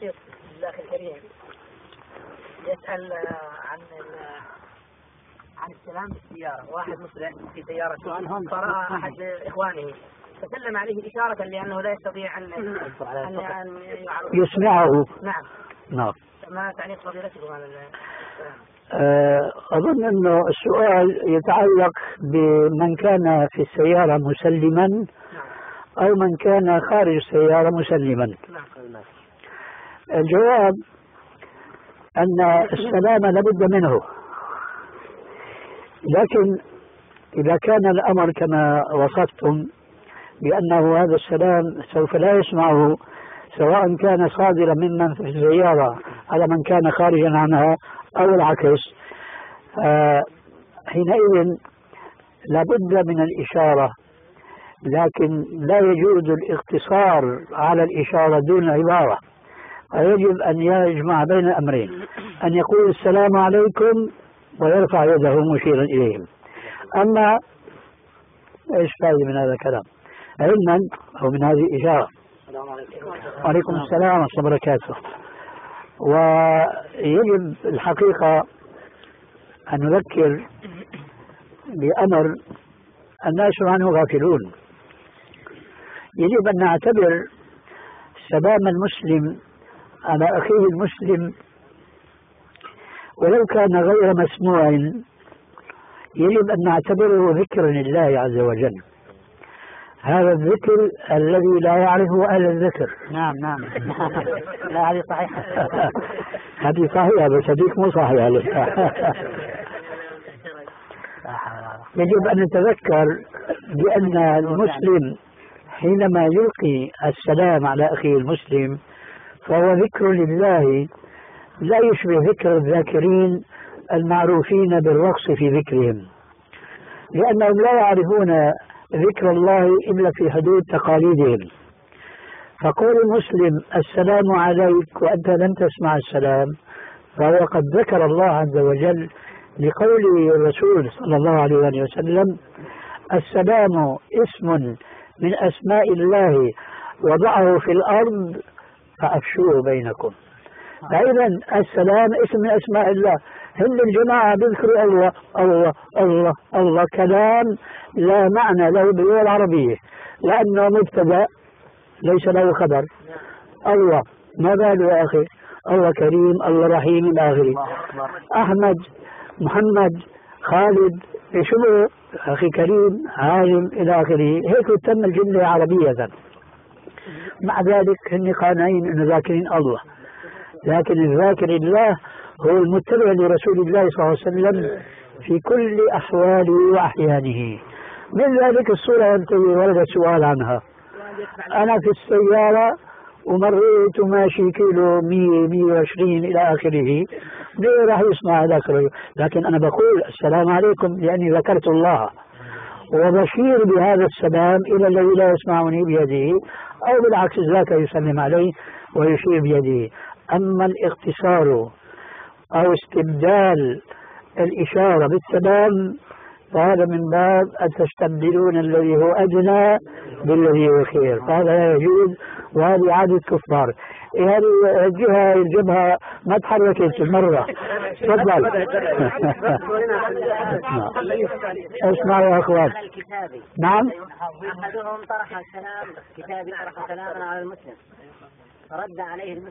شيخ الأخ الكريم يسأل عن عن السلام بالسيارة واحد مسرع في سيارته فرأى أحد إخوانه. فسلم عليه إشارة لأنه لا يستطيع أن, أن يسمعه. نعم. نعم. ما تعليق فضيلتكم على آه، أظن أنه السؤال يتعلق بمن كان في السيارة مسلما نعم. أو من كان خارج السيارة مسلما. نعم. الجواب أن السلام لابد منه. لكن إذا كان الأمر كما وصفتم بأنه هذا السلام سوف لا يسمعه سواء كان صادرا ممن في السيارة على من كان خارجا عنها أو العكس آه حينئذ لابد من الإشارة. لكن لا يجوز الاقتصار على الإشارة دون عبارة. ويجب أن يجمع بين الأمرين. أن يقول السلام عليكم ويرفع يده مشيرا إليهم. أما إيش فائدة من هذا الكلام؟ علما أو من هذه الإشارة. وعليكم السلام ورحمة الله وبركاته. ويجب الحقيقة أن نذكر بأمر الناس عنه غافلون. يجب أن نعتبر سلام المسلم على أخيه المسلم. ولو كان غير مسموع يجب أن نعتبره ذكرا لله عز وجل. هذا الذكر الذي لا يعرفه أهل الذكر. نعم نعم. لا هذه صحيحة. هذه صحيحة بس هذيك مو صحيحة يجب أن نتذكر بأن المسلم حينما يلقي السلام على أخيه المسلم فهو ذكر لله لا يشبه ذكر الذاكرين المعروفين بالرقص في ذكرهم لأنهم لا يعرفون ذكر الله إلا في حدود تقاليدهم. فقول المسلم السلام عليك وأنت لم تسمع السلام فهو قد ذكر الله عز وجل لقول الرسول صلى الله عليه وسلم السلام اسم من أسماء الله وضعه في الأرض فأفشوه بينكم. فإذا السلام اسم من أسماء الله. هم الجماعة بيذكروا الله الله الله الله كلام لا معنى له باللغة العربية. لأنه مبتدأ ليس له خبر. الله ما باله يا أخي؟ الله كريم الله رحيم إلى آخره. أحمد محمد خالد شنو أخي كريم عالم إلى آخره. هيك تم الجملة عربية. مع ذلك هن قانعين أنه ذاكرين الله. لكن الذاكر الله هو المتبع لرسول الله صلى الله عليه وسلم في كل أحواله وأحيانه. من ذلك الصورة التي ورد السؤال عنها. أنا في السيارة ومريت ماشي كيلو 100 120 إلى آخره. راح يسمع آخره لكن أنا بقول السلام عليكم لأني ذكرت الله. وبشير بهذا السلام إلى الذي لا يسمعني بيده. أو بالعكس ذاك يسلم عليه ويشير بيده. أما الاقتصار أو استبدال الإشارة بالسلام فهذا من باب أن تستبدلون الذي هو أدنى بالذي هو خير. فهذا لا يجوز وهذه عادة كفار هذه الجهة الجبهة ما تحركت مرة. تفضل. اسمع يا أخوان؟ نعم. أحدهم طرح السلام كتابي طرح سلاما على المسلم. فرد عليه المسلم.